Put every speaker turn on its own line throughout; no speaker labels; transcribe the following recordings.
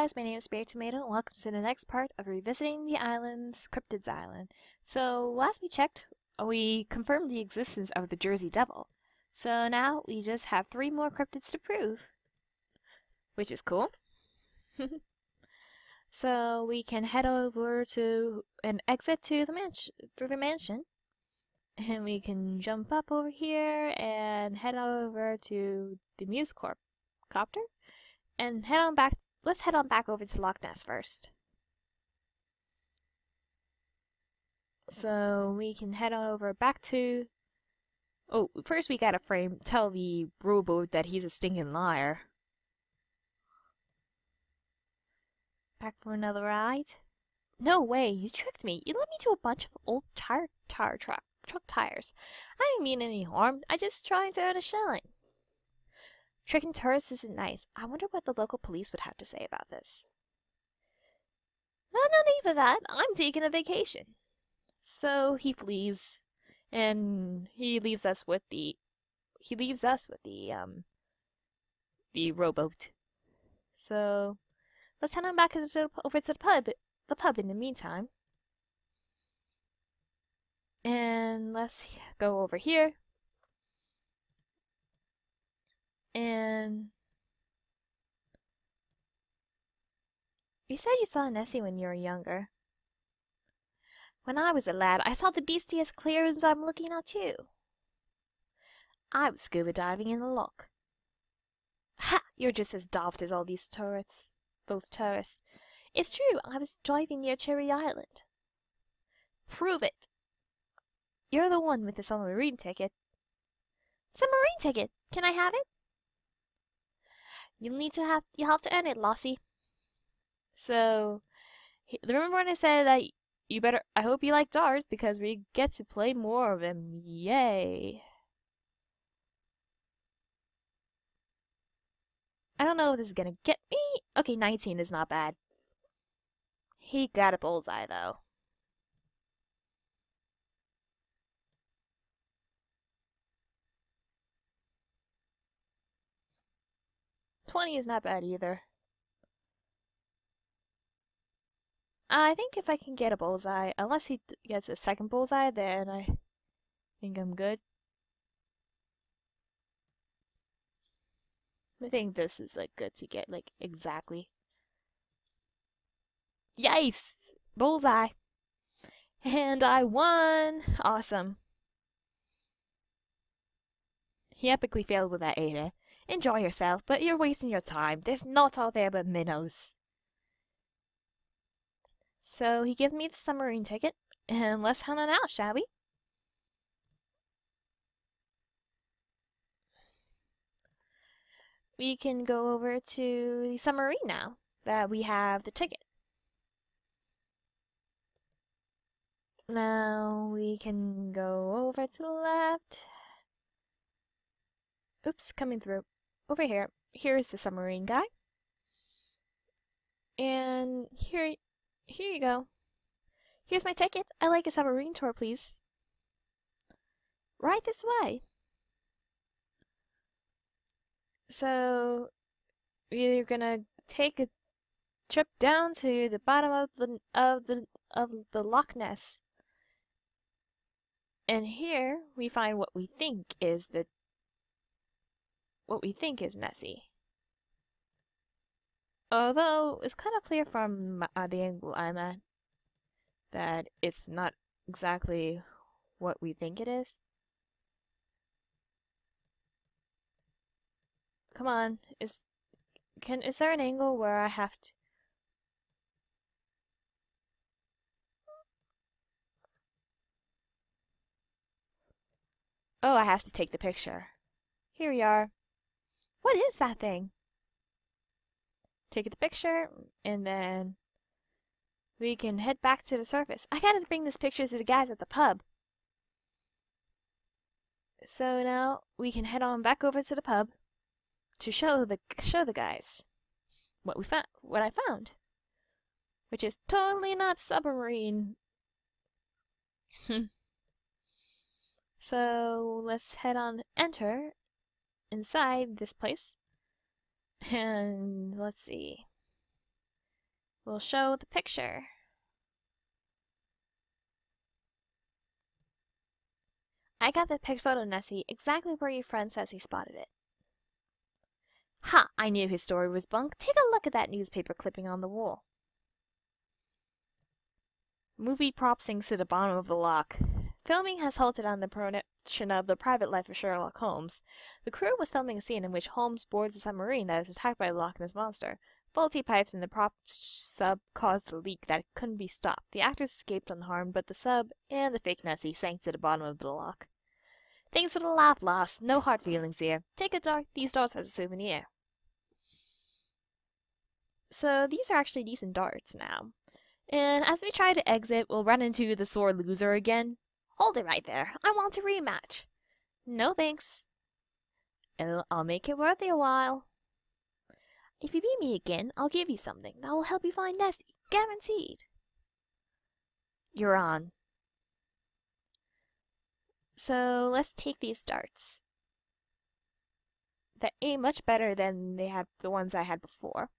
guys, my name is Spirit Tomato and welcome to the next part of revisiting the island's Cryptids Island. So last we checked, we confirmed the existence of the Jersey Devil. So now we just have three more cryptids to prove. Which is cool. so we can head over to an exit to the mansion through the mansion. And we can jump up over here and head over to the Muse Corp copter and head on back let's head on back over to Loch Ness first. So we can head on over back to Oh, first we gotta frame tell the rowboat that he's a stinking liar. Back for another ride? No way, you tricked me. You led me to a bunch of old tire tire truck truck tires. I didn't mean any harm. I just trying to earn a shilling. Tricking tourists isn't nice. I wonder what the local police would have to say about this. No, no need for that. I'm taking a vacation. So he flees, and he leaves us with the, he leaves us with the, um, the rowboat. So, let's head on back to the, over to the pub, the pub in the meantime. And let's go over here. And you said you saw Nessie when you were younger. When I was a lad, I saw the beastie as clear as I'm looking at you. I was scuba diving in the loch. Ha! You're just as daft as all these tourists. Those tourists. It's true, I was driving near Cherry Island. Prove it. You're the one with the submarine ticket. Submarine ticket? Can I have it? You'll need to have you'll have to earn it, Lassie. So, remember when I said that you better? I hope you like DARS because we get to play more of them. Yay! I don't know if this is gonna get me. Okay, 19 is not bad. He got a bullseye though. 20 is not bad either. I think if I can get a bullseye, unless he gets a second bullseye, then I think I'm good. I think this is like good to get like exactly. Yes! Bullseye! And I won! Awesome. He epically failed with that Ada. Enjoy yourself, but you're wasting your time. There's not all there but minnows. So he gives me the submarine ticket, and let's head on out, shall we? We can go over to the submarine now that we have the ticket. Now we can go over to the left. Oops, coming through over here, here's the submarine guy. And here, here you go. Here's my ticket. I like a submarine tour, please. Right this way. So, we're gonna take a trip down to the bottom of the of the of the Loch Ness. And here we find what we think is the what we think is Nessie. Although it's kind of clear from uh, the angle I'm at that it's not exactly what we think it is. Come on, is can is there an angle where I have to Oh, I have to take the picture. Here we are. What is that thing? Take the picture, and then we can head back to the surface. I gotta bring this picture to the guys at the pub. So now we can head on back over to the pub to show the show the guys what we found, what I found, which is totally not submarine. so let's head on enter inside this place. And let's see. we'll show the picture. I got the pic photo, Nessie, exactly where your friend says he spotted it. Ha! I knew his story was bunk. Take a look at that newspaper clipping on the wall. Movie prop sinks to the bottom of the loch. Filming has halted on the production of The Private Life of Sherlock Holmes. The crew was filming a scene in which Holmes boards a submarine that is attacked by the Loch Ness Monster. Faulty pipes in the prop sub caused a leak that couldn't be stopped. The actors escaped unharmed, but the sub and the fake Nessie sank to the bottom of the loch. Thanks for the laugh, lass. No hard feelings here. Take a dart these darts as a souvenir. So these are actually decent darts now. And as we try to exit, we'll run into the sore loser again. Hold it right there. I want a rematch. No thanks. I'll, I'll make it worth your while. If you beat me again, I'll give you something that will help you find Nessie. Guaranteed. You're on. So let's take these darts. That aim much better than they had the ones I had before.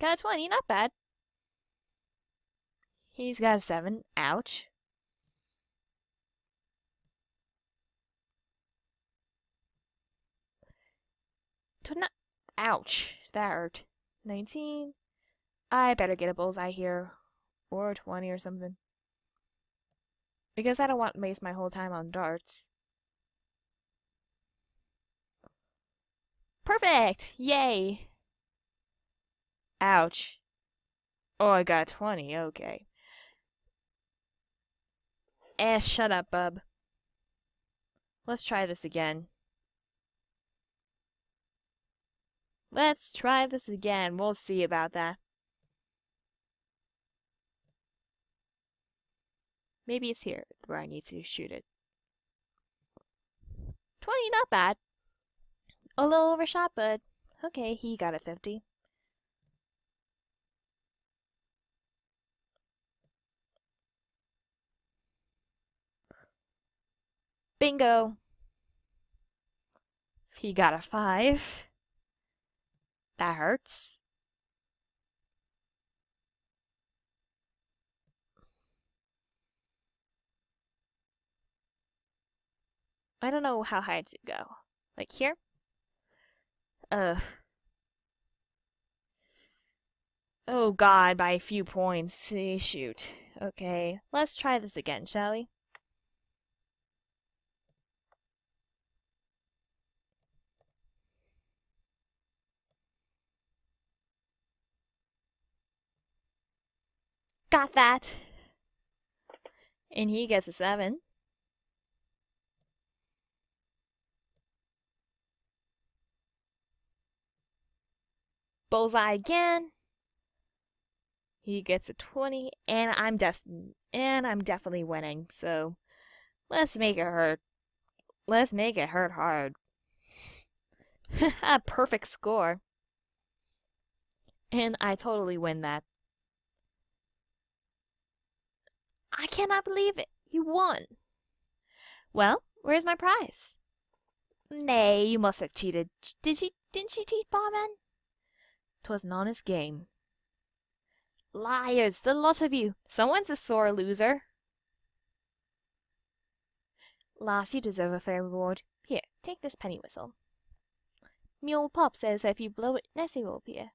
Got a 20, not bad. He's got a 7. Ouch. Ouch. That hurt. 19. I better get a bullseye here. Or 20 or something. Because I don't want to waste my whole time on darts. Perfect! Yay! Ouch. Oh, I got 20. Okay. Eh, shut up, bub. Let's try this again. Let's try this again. We'll see about that. Maybe it's here where I need to shoot it. 20, not bad. A little overshot, but okay, he got a 50. Bingo! He got a 5. That hurts. I don't know how high to go. Like here? Ugh. Oh god, by a few points. Shoot. Okay, let's try this again, shall we? Got that! And he gets a 7. Bullseye again. He gets a 20, and I'm destined, and I'm definitely winning, so let's make it hurt. Let's make it hurt hard. a perfect score. And I totally win that. I cannot believe it. You won. Well, where's my prize? Nay, you must have cheated. Did you? Didn't you cheat, barman? 'Twas an honest game. Liars, the lot of you! Someone's a sore loser. Lass, you deserve a fair reward. Here, take this penny whistle. Mule Pop says if you blow it, Nessie will appear.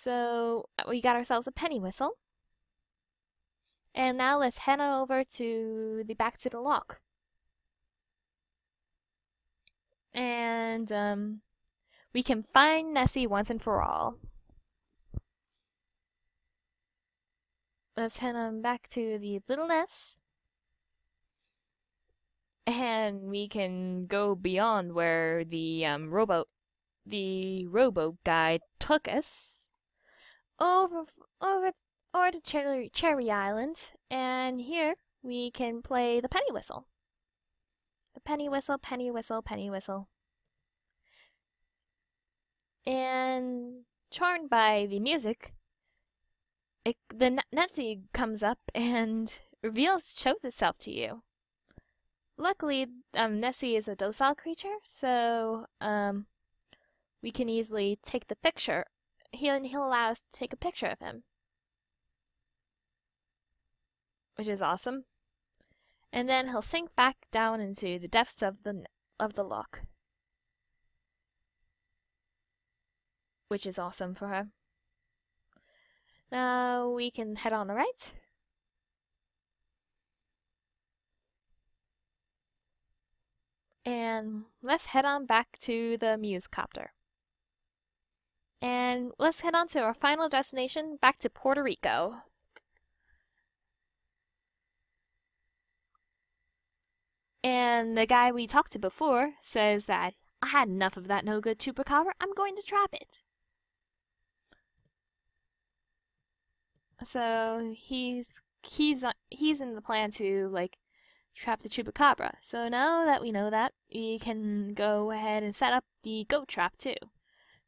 So, uh, we got ourselves a penny whistle. And now let's head on over to the back to the loch. And um, we can find Nessie once and for all. Let's head on back to the little nest. And we can go beyond where the um, robo the robo guy took us over over over to Cherry, Cherry Island, and here we can play the penny whistle. The penny whistle, penny whistle, penny whistle. And charmed by the music, it, the Nessie comes up and reveals, shows itself to you. Luckily, um, Nessie is a docile creature, so um, we can easily take the picture. He'll, he'll allow us to take a picture of him. Which is awesome. And then he'll sink back down into the depths of the of the loch. Which is awesome for her. Now we can head on the right. And let's head on back to the Muse copter. And let's head on to our final destination, back to Puerto Rico. And the guy we talked to before says that I had enough of that no good chupacabra, I'm going to trap it. So he's he's he's in the plan to like trap the chupacabra. So now that we know that, we can go ahead and set up the goat trap too.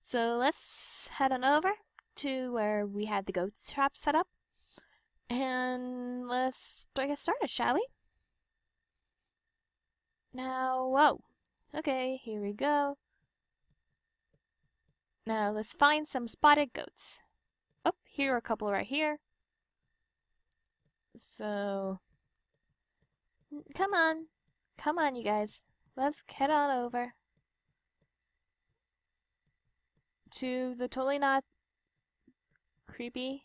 So let's head on over to where we had the goat trap set up. And let's get started, shall we? Now, whoa. Okay, here we go. Now let's find some spotted goats. Oh, here are a couple right here. So, come on. Come on, you guys. Let's head on over to the totally not creepy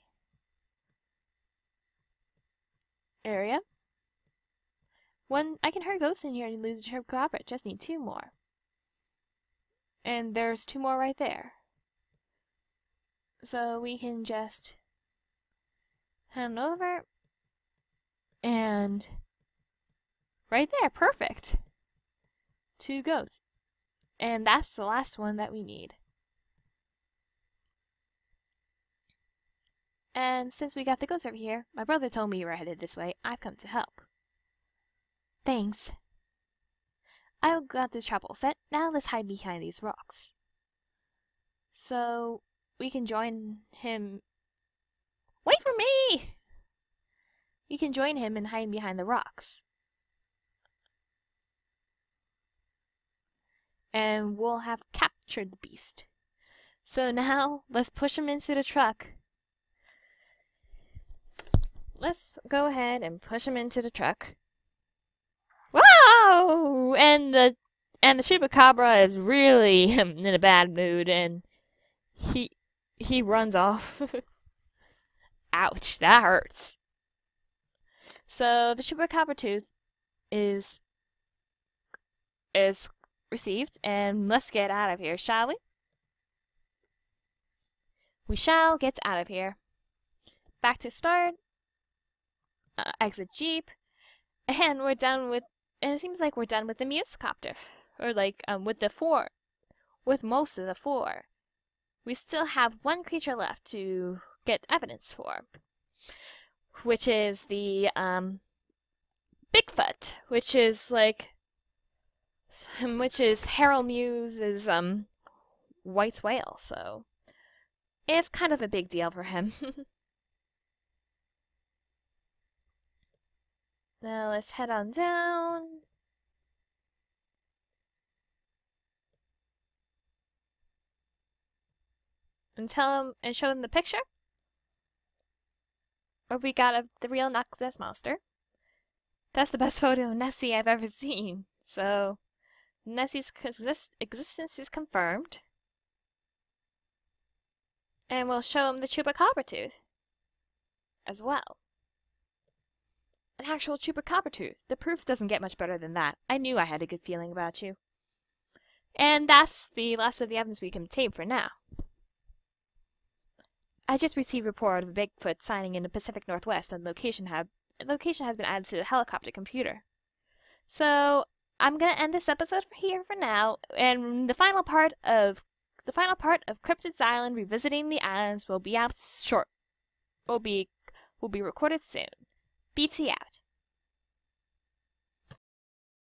area. One, I can hear ghosts in here and lose a trip copper. Just need two more. And there's two more right there. So we can just hand over and right there, perfect. Two goats. And that's the last one that we need. And since we got the goats over here, my brother told me you were headed this way. I've come to help. Thanks. I've got this trap all set. Now let's hide behind these rocks. So we can join him. Wait for me! We can join him and hide behind the rocks. And we'll have captured the beast. So now, let's push him into the truck. Let's go ahead and push him into the truck. Wow! And the and the chupacabra is really in a bad mood, and he he runs off. Ouch! That hurts. So the chupacabra tooth is is received, and let's get out of here, shall we? We shall get out of here. Back to start. Uh, exit Jeep. And we're done with, and it seems like we're done with the Muse copter. Or like, um, with the four. With most of the four. We still have one creature left to get evidence for which is the um, Bigfoot, which is like, which is Harold Muse's um, white whale. So it's kind of a big deal for him. now let's head on down. And tell him and show him the picture or we got a, the real Loch monster. That's the best photo of Nessie I've ever seen. So, Nessie's exist existence is confirmed. And we'll show him the Chupacabra tooth as well. An actual Chupacabra tooth. The proof doesn't get much better than that. I knew I had a good feeling about you. And that's the last of the evidence we can obtain for now. I just received report of a Bigfoot sighting in the Pacific Northwest and location have location has been added to the helicopter computer. So I'm gonna end this episode here for now, and the final part of the final part of Cryptids Island revisiting the islands will be out short. Will be will be recorded soon. BT out.